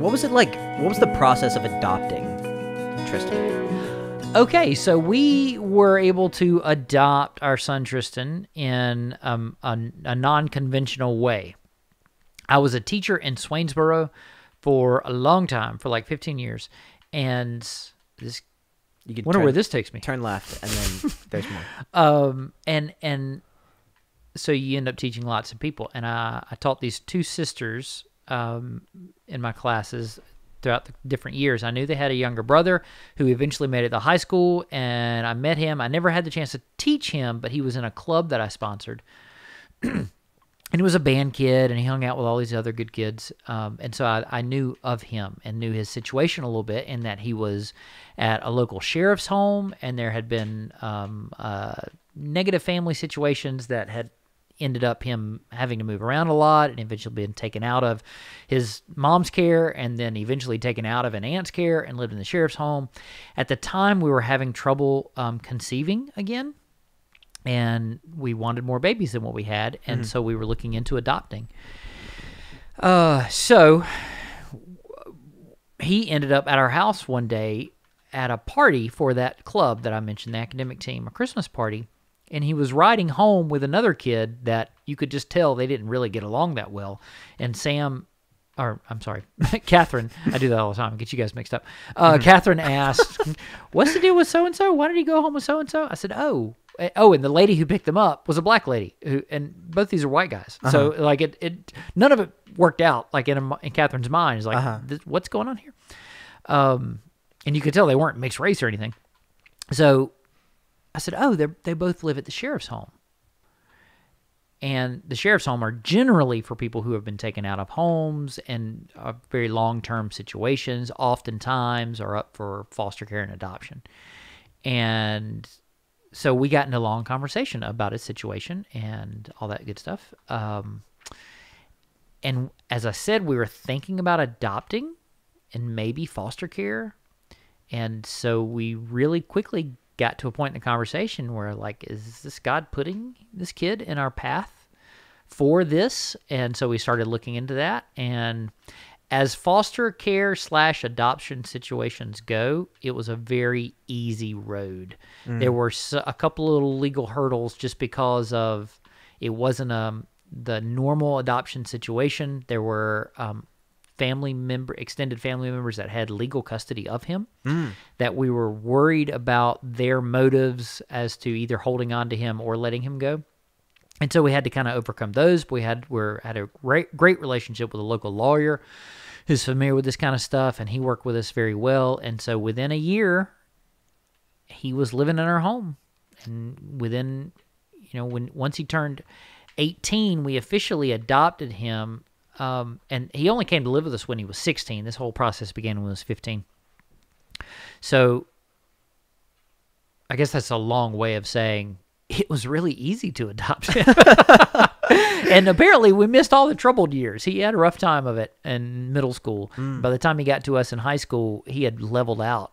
What was it like? What was the process of adopting Tristan? Okay, so we were able to adopt our son Tristan in um, a, a non conventional way. I was a teacher in Swainsboro for a long time, for like 15 years. And this, You could wonder turn, where this takes me. turn left, and then there's more. Um, and, and so you end up teaching lots of people. And I, I taught these two sisters um, in my classes throughout the different years. I knew they had a younger brother who eventually made it to high school, and I met him. I never had the chance to teach him, but he was in a club that I sponsored. and he was a band kid, and he hung out with all these other good kids. Um, and so I, I knew of him and knew his situation a little bit, in that he was at a local sheriff's home, and there had been um, uh, negative family situations that had ended up him having to move around a lot and eventually being taken out of his mom's care and then eventually taken out of an aunt's care and lived in the sheriff's home. At the time, we were having trouble um, conceiving again and we wanted more babies than what we had. And so we were looking into adopting. Uh, so he ended up at our house one day at a party for that club that I mentioned, the academic team, a Christmas party. And he was riding home with another kid that you could just tell they didn't really get along that well. And Sam, or I'm sorry, Catherine, I do that all the time, get you guys mixed up. Uh, Catherine asked, What's the deal with so and so? Why did he go home with so and so? I said, Oh, eh, oh, and the lady who picked them up was a black lady, who, and both these are white guys. So like it, it, none of it worked out. Like in a, in Catherine's mind, is like, Uh-huh. "This- what's going on here? Um, and you could tell they weren't mixed race or anything. So I said, oh, they both live at the sheriff's home. And the sheriff's home are generally for people who have been taken out of homes and uh, very long term situations, oftentimes are up for foster care and adoption. And so we got into a long conversation about his situation and all that good stuff. Um, and as I said, we were thinking about adopting and maybe foster care. And so we really quickly got to a point in the conversation where, like, is this God putting this kid in our path for this? And so we started looking into that. And as foster care slash adoption situations go, it was a very easy road. There were a couple of little legal hurdles just because of it wasn't um the normal adoption situation. There were um, family member, extended family members that had legal custody of him. Mm. That we were worried about their motives as to either holding on to him or letting him go. And so we had to kind of overcome those. We had we had a great great relationship with a local lawyer who's familiar with this kind of stuff, and he worked with us very well. And so within a year, he was living in our home, and within you know when once he turned 18, we officially adopted him. Um, and he only came to live with us when he was 16. This whole process began when he was 15. So I guess that's a long way of saying it was really easy to adopt him. and apparently we missed all the troubled years. He had a rough time of it in middle school. By the time he got to us in high school, he had leveled out.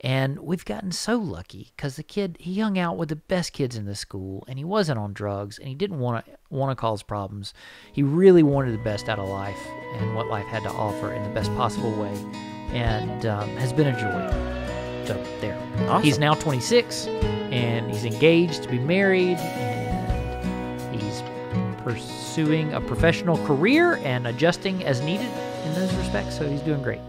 And we've gotten so lucky because the kid he hung out with the best kids in the school, and he wasn't on drugs, and he didn't want to want to cause problems. He really wanted the best out of life and what life had to offer in the best possible way, and um, has been a joy. So there, he's now 26, and he's engaged to be married, and he's pursuing a professional career and adjusting as needed in those respects. So he's doing great.